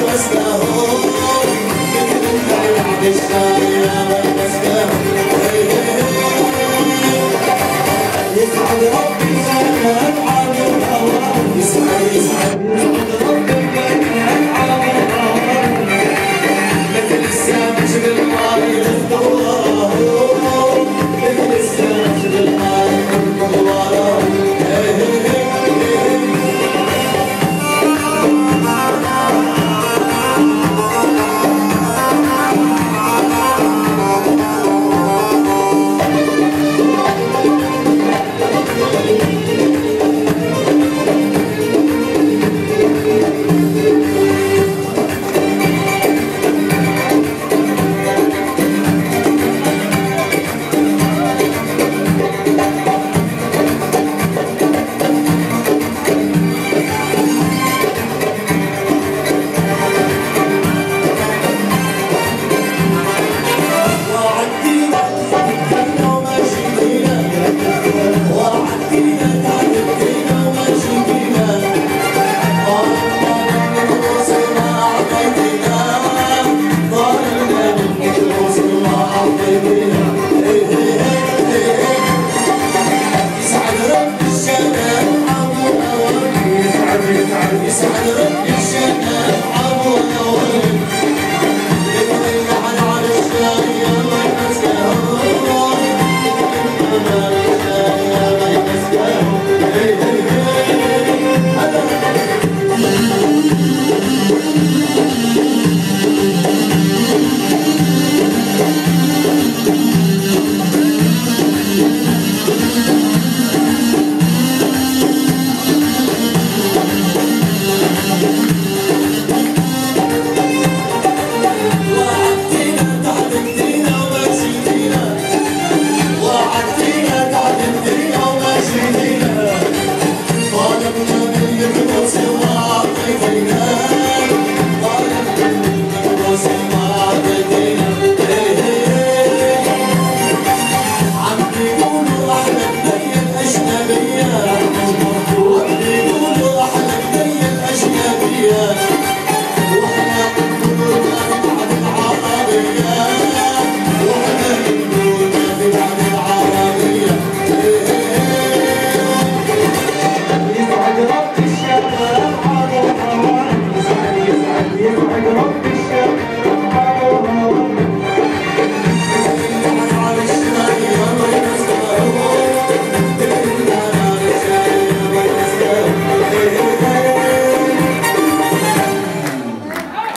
Krishna this time. Yeah.